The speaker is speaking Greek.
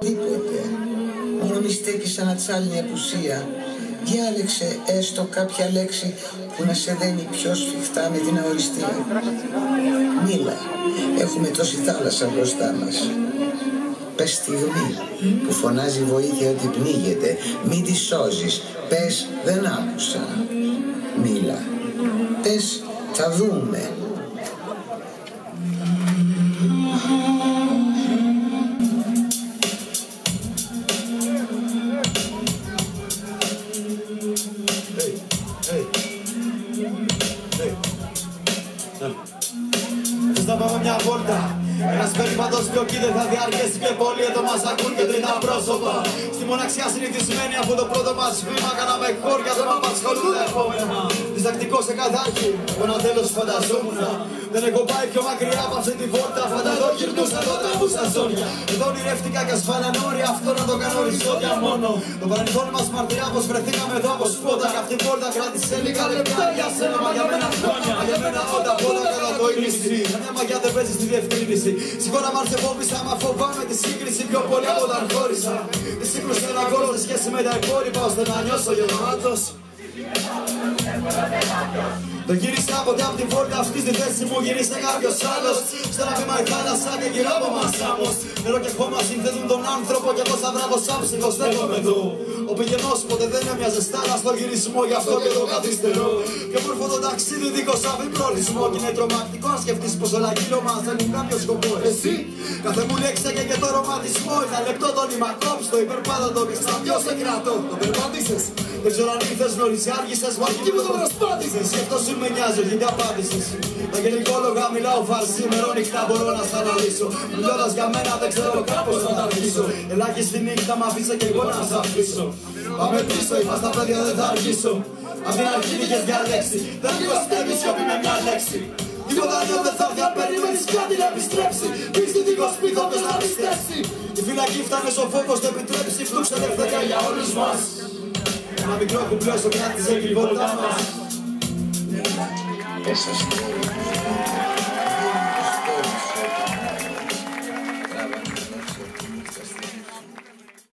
Δίποτε, μόνο μη στέκει σαν ατσάλινη απουσία. Διάλεξε έστω κάποια λέξη που να σε δένει πιο σφιχτά με την αοριστία. Μίλα, έχουμε τόση θάλασσα μπροστά μας. Πες στιγμή που φωνάζει βοήθεια ότι πνίγεται. Μην τη σώζεις. Πες δεν άκουσα. Μίλα. Πες θα δούμε. Θες να πάμε μια βόλτα Ένας περίπατος πιοκί δεν θα διαρκέσει και πολύ Εδώ μας ακούν και τρίτα πρόσωπα. Στη μοναξιά συνηθισμένη από το πρώτο μας βήμα Κάναμε χώρια, δεν με απασχολούν τα επόμενα Διστακτικό σε κάθε άρχη, από ένα τέλος φανταζόμουν. Δεν έχω πάει πιο μακριά από αυτή τη βόλτα Φανταδό γυρνούσα εδώ τα μου στα ζώνια Εδώ ονειρεύτηκα και ασφάλαν όρια Αυτό να το κάνω οριζόντια μόνο. Το παρελθόν μας μαρτυρά πως βρεθήκαμε εδώ από σπότα Και αυτή η βόλτα κράτησε λίγα λεπτά. Για σένα μα για μένα χρόνια. Μα για μένα όταν όλα κατά το ίμιση. Μια μαγιά δεν παίζει στη διευκρίνηση. Συγχώρα μ' άρθε φόβησα Μα φοβάμαι τη σύγκριση πιο πολύ από όταν χώρισα. Τη σύγκρουση ένα κόλλο σε σχέση με τα υπόλοιπα ώστε να νιώσω γεμάτος το γύρισα από από την βόρεια αυτή στη θέση μου γύρισε κάποιος άλλος. Στο ένα βήμα η θάλασσα και γύρω από μα άμμο. Νερό και χώμα συνθέτουν τον άνθρωπο και εγώ σαν βράδο άψυχο στέκομαι εδώ. Ο πηγενό ποτέ δεν έμοιαζε στάλα στο γυρισμό, γι' αυτό και το καθυστερώ. Και μόρφο το ταξίδι δίχω άβη προορισμό. Και είναι τρομακτικό αν σκεφτείς πως όλα γύρω μας δεν έχουν κάποιος σκοπός. Εσύ, κάθε μου λέξη και, και το ρομαντισμό. Ήταν λεπτό το νήμα κόψ, το υπερπάδοτο και στα δυο σε κρατώ. Το περπάτησες. Δεν ξέρω αν ήρθες νωρίς, άργησες, μα και μου το προσπάθησε. Γι' αυτό σου με νοιάζει, όχι τι απάντησες. Τα γενικόλογα μιλάω φαρσί, μερόνυχτα μπορώ να σ' αναλύσω. Μιλώντας για μένα δεν ξέρω κάπως να τα αρχίσω. Ελάχιστη νύχτα μ' αφήσε και εγώ να σ' αφήσω. Πάμε πίσω, είπα στα παιδιά δεν θα αργήσω. Απ' την αρχή είχες διαλέξει, δεν κοστεύει σιωπή με μια λέξη. Τίποτα άλλο δεν θα έρθει αν περιμένεις κάτι να επιστρέψει. Πίστη την κοσπίδα πες να πιστέψει. Η φυλακή φτάνε στο φόβος το επιτρέψει. Φτούξε ελευθερία για όλους μας. Ένα μικρό κουμπλό στο κράτη της εκκληβότητά μας. Πες αστείο.